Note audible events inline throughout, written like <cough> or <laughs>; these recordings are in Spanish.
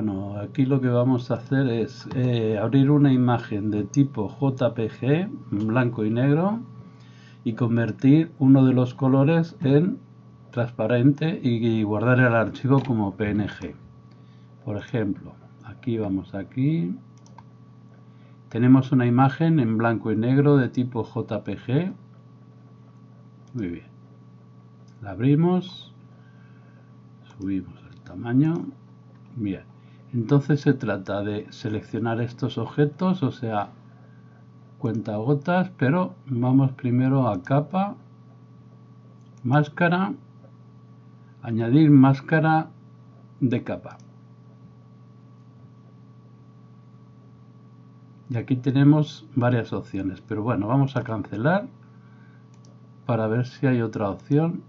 Bueno, aquí lo que vamos a hacer es eh, abrir una imagen de tipo JPG, blanco y negro, y convertir uno de los colores en transparente y guardar el archivo como PNG. Por ejemplo, aquí vamos aquí, tenemos una imagen en blanco y negro de tipo JPG. Muy bien. La abrimos, subimos el tamaño. Bien. Entonces se trata de seleccionar estos objetos, o sea, cuenta gotas, pero vamos primero a capa, máscara, añadir máscara de capa. Y aquí tenemos varias opciones, pero bueno, vamos a cancelar para ver si hay otra opción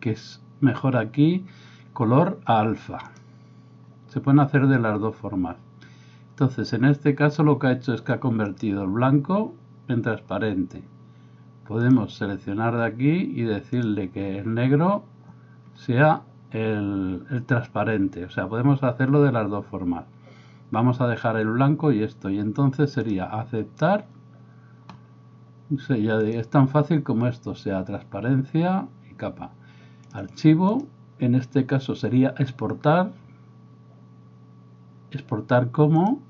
que es mejor aquí, color alfa se pueden hacer de las dos formas. Entonces, en este caso lo que ha hecho es que ha convertido el blanco en transparente. Podemos seleccionar de aquí y decirle que el negro sea el, transparente. O sea, podemos hacerlo de las dos formas. Vamos a dejar el blanco y esto. Y entonces sería aceptar. es tan fácil como esto, sea transparencia y capa. Archivo, en este caso sería exportar exportar como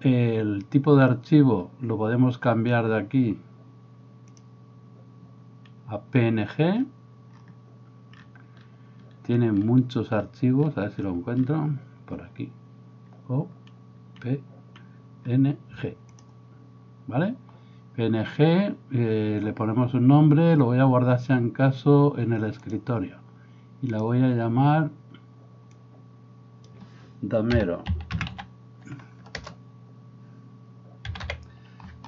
el tipo de archivo lo podemos cambiar de aquí a PNG tiene muchos archivos a ver si lo encuentro por aquí. O PNG vale PNG eh, le ponemos un nombre lo voy a guardar si en caso en el escritorio. Y la voy a llamar Damero.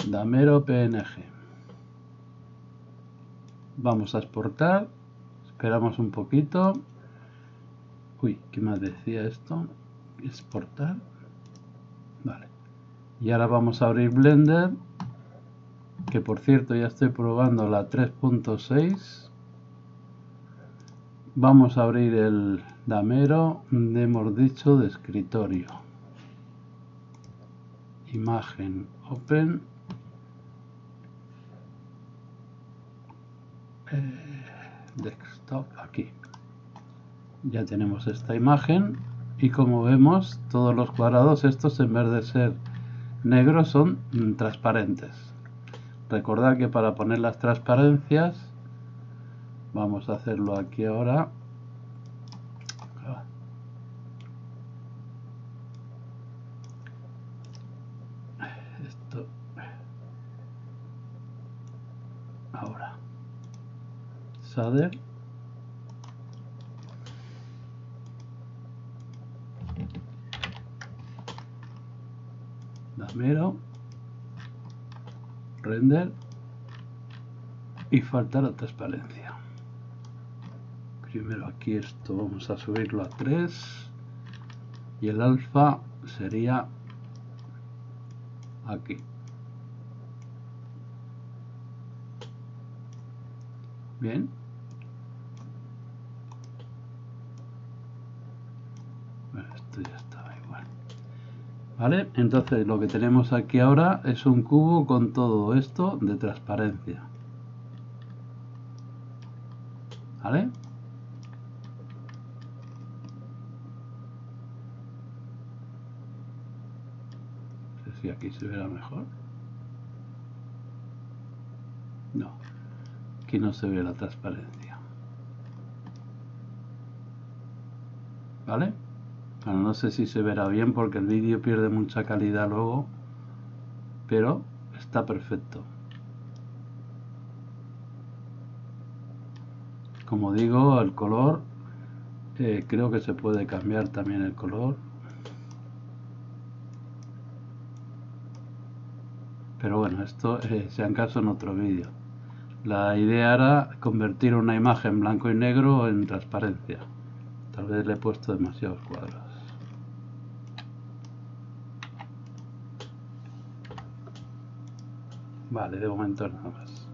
Damero PNG. Vamos a exportar. Esperamos un poquito. Uy, ¿qué más decía esto? Exportar. Vale. Y ahora vamos a abrir Blender. Que por cierto ya estoy probando la 3.6 Vamos a abrir el damero, hemos dicho, de escritorio. Imagen Open. Eh, desktop, aquí. Ya tenemos esta imagen y como vemos todos los cuadrados estos en vez de ser negros son transparentes. Recordad que para poner las transparencias vamos a hacerlo aquí ahora. Esto. Ahora. Shader damero. Render. Y falta la transparencia primero aquí esto vamos a subirlo a 3 y el alfa sería aquí. Bien. Esto ya estaba igual. Vale entonces lo que tenemos aquí ahora es un cubo con todo esto de transparencia. ¿vale? Si aquí se verá mejor. No, aquí no se ve la transparencia. ¿Vale? Bueno, no sé si se verá bien porque el vídeo pierde mucha calidad luego, pero está perfecto. Como digo, el color, eh, creo que se puede cambiar también el color. Pero bueno, esto <laughs> eh, se en caso en otro vídeo. La idea era convertir una imagen blanco y negro en transparencia. Tal vez le he puesto demasiados cuadros. Vale, de momento nada más.